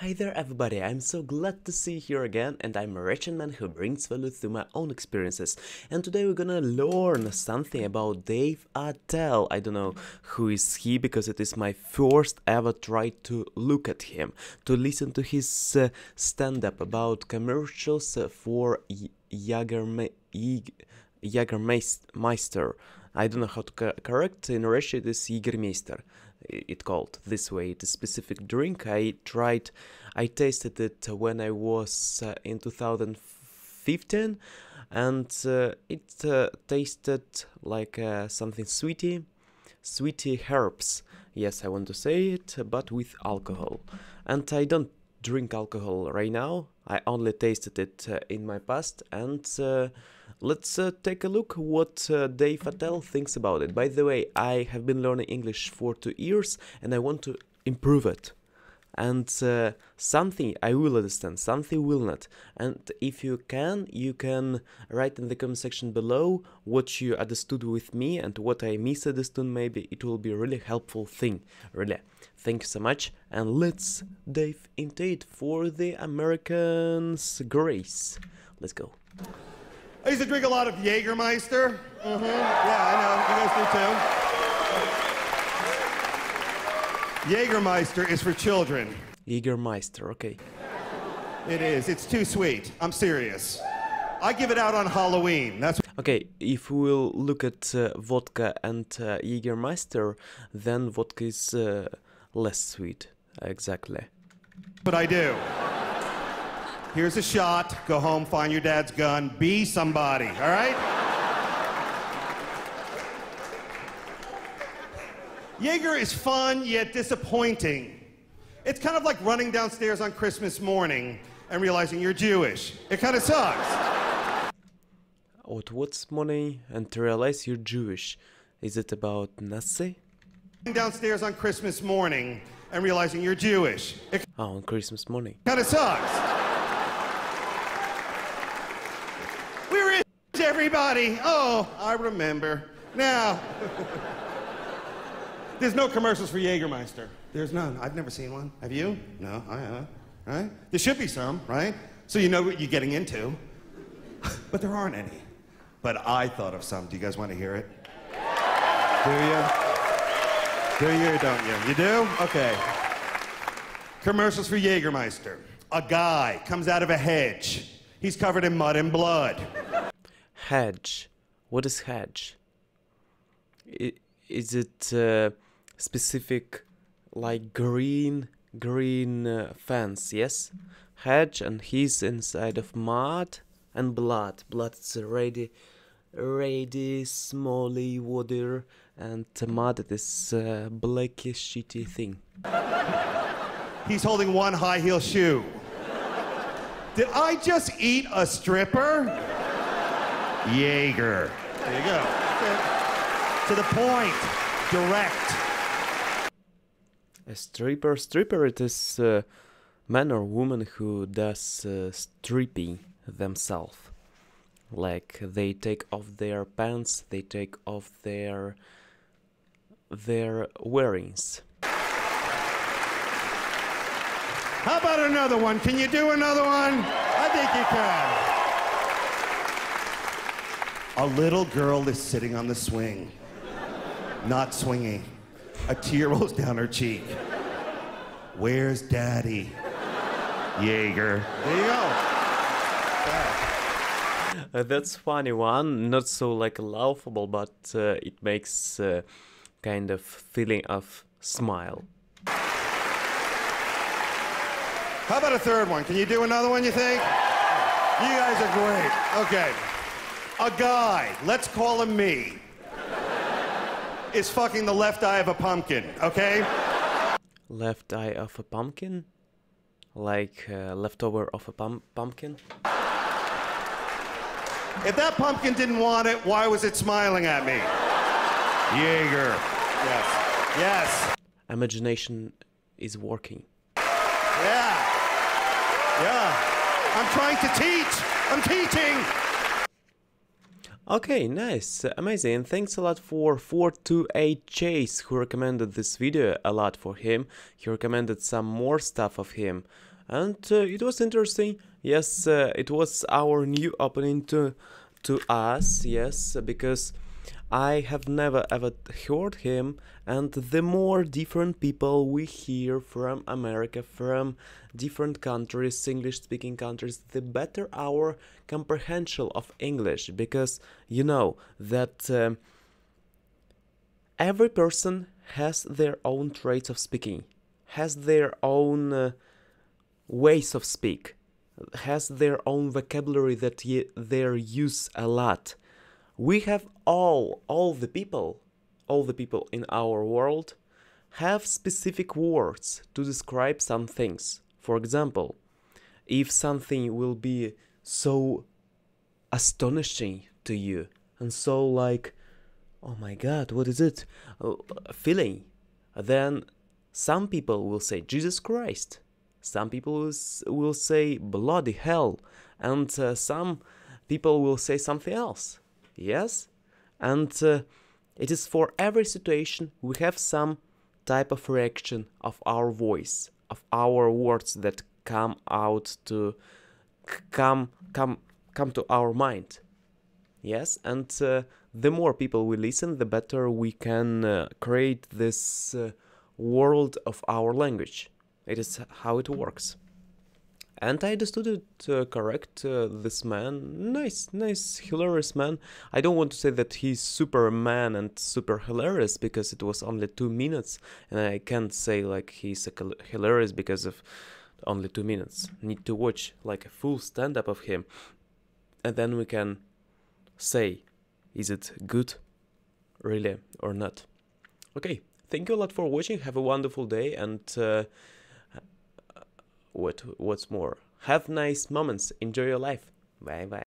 Hi there everybody, I'm so glad to see you here again and I'm a Russian man who brings value through my own experiences and today we're gonna learn something about Dave Attell. I don't know who is he because it is my first ever try to look at him, to listen to his uh, stand-up about commercials for Jagerme Jagermeister. I don't know how to co correct, in Russia it is Jägermeister it called this way is specific drink. I tried i tasted it when i was uh, in 2015 and uh, it uh, tasted like uh, something sweety sweety herbs. Yes i want to say it but with alcohol. And i don't drink alcohol right now i only tasted it uh, in my past and uh, Let's uh, take a look what uh, Dave Attell thinks about it. By the way, I have been learning English for two years and I want to improve it. And uh, something I will understand, something will not. And if you can, you can write in the comment section below what you understood with me and what I misunderstood maybe. It will be really helpful thing, really. Thank you so much and let's dive into it for the American's grace. Let's go. I used to drink a lot of Jägermeister. Mm-hmm. Yeah, I know. You guys do too. Jägermeister is for children. Jägermeister, okay. It is. It's too sweet. I'm serious. I give it out on Halloween. That's Okay, if we'll look at uh, vodka and uh, Jägermeister, then vodka is uh, less sweet. Exactly. But I do. Here's a shot. Go home, find your dad's gun. Be somebody, all right? Jaeger is fun yet disappointing. It's kind of like running downstairs on Christmas morning and realizing you're Jewish. It kind of sucks. At what's money and to realize you're Jewish? Is it about Nazi? Downstairs on Christmas morning and realizing you're Jewish. It Oh, on Christmas morning. kind of sucks. Where is everybody? Oh, I remember. Now, there's no commercials for Jägermeister. There's none. I've never seen one. Have you? No, I haven't. Right? There should be some, right? So you know what you're getting into. but there aren't any. But I thought of some. Do you guys want to hear it? Do you? Do you or don't you? You do? Okay. Commercials for Jägermeister. A guy comes out of a hedge. He's covered in mud and blood. Hedge. What is hedge? I- Is it uh, specific like green green uh, fence? Yes, hedge, and he's inside of mud and blood. Blood is already ready, smelly water, and mud this uh, blacky shitty thing. He's holding one high heel shoe. Did I just eat a stripper? Jaeger. There you go. To the point. Direct. A stripper, stripper, it is a man or woman who does uh, stripping themselves. Like they take off their pants, they take off their their wearings. How about another one? Can you do another one? I think you can. A little girl is sitting on the swing, not swinging. A tear rolls down her cheek. Where's daddy? Jaeger. There you go. Uh, that's funny one, not so like laughable, but uh, it makes uh, kind of feeling of smile. How about a third one? Can you do another one, you think? You guys are great. Okay. A guy, let's call him me, is fucking the left eye of a pumpkin, okay? Left eye of a pumpkin, like uh, leftover of a pum- pumpkin. If that pumpkin didn't want it, why was it smiling at me? Jaeger. Yes. Yes. Imagination is working. Yeah. Yeah. I'm trying to teach. I'm teaching. Okay, nice, amazing. Thanks a lot for 428 Chase who recommended this video a lot for him. He recommended some more stuff of him. And uh, it was interesting. Yes, uh, it was our new opening to to us. Yes, because I have never ever heard him, and the more different people we hear from America, from different countries, English speaking countries, the better our comprehension of English, because you know that um, every person has their own traits of speaking, has their own uh, ways of speak, has their own vocabulary that they use a lot we have all all the people all the people in our world have specific words to describe some things. For example if something will be so astonishing to you and so like oh my god what is it? Uh, feeling then some people will say jesus christ. Some people will, say bloody hell. And uh, some people will say something else yes? And uh, it is for every situation we have some type of reaction of our voice of our words that come out to come come come to our mind. Yes? And uh, the more people we listen the better we can uh, create this uh, world of our language. It is how it works and I understood it uh, correct. Uh, this man, nice, nice, hilarious man. I don't want to say that he's Superman and super hilarious because it was only two minutes, and I can't say like he's hilarious because of only two minutes. Need to watch like a full stand-up of him, and then we can say, is it good, really, or not? Okay, thank you a lot for watching. Have a wonderful day and. Uh, what what's more have nice moments enjoy your life. Bye bye